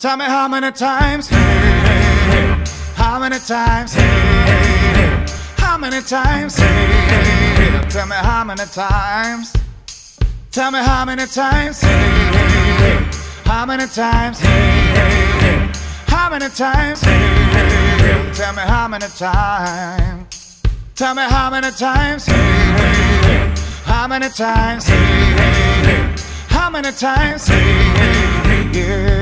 Tell me how many times, hey, hey, hey. how many times, hey, hey, hey. how many times, hey, hey, hey. tell me how many times, tell me how many times, hey, hey, hey. how many times, hey, hey, hey. how many times, hey, hey, hey. tell me how many times, tell me how many times, hey, hey, hey. how many times, hey, hey, hey. how many times, hey, hey, hey. yeah.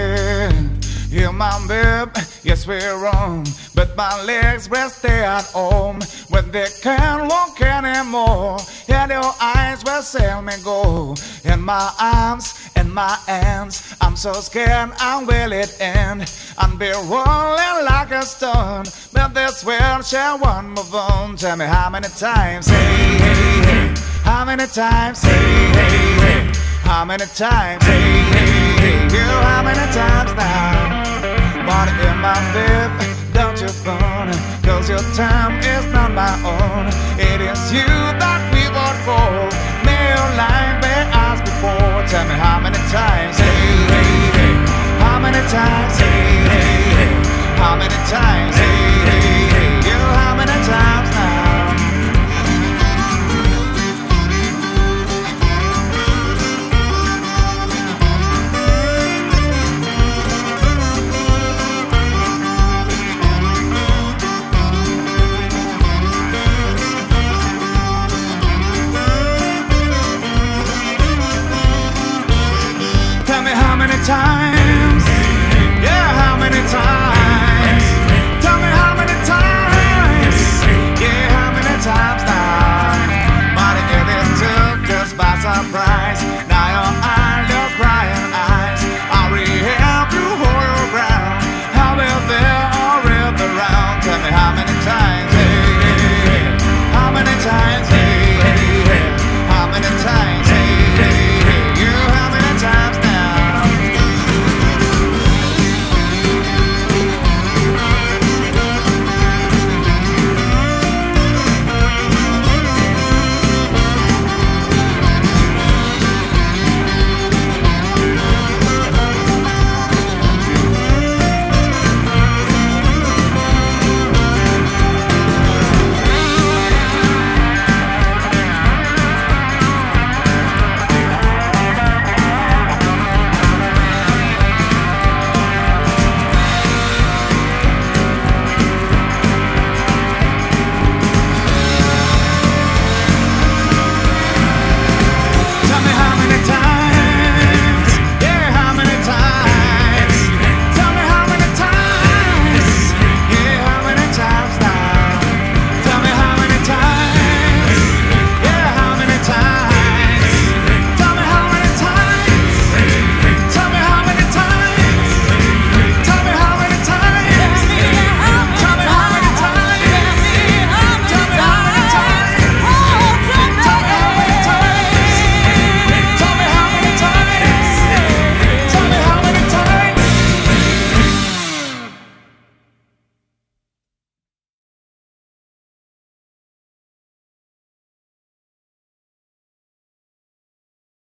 Yeah, my babe, yes, we're wrong. But my legs will stay at home when they can't walk anymore. And your eyes will say me go. In my arms and my hands, I'm so scared, I will it end. And be rolling like a stone. But this world shall one move on. Tell me how many times, hey, hey, hey. How many times, hey, hey, hey. How many times, hey, hey, hey. Girl, how many times now? Times, hey, hey, hey. How many times, hey, hey, hey. You, how many times now? Tell me how many times, many times.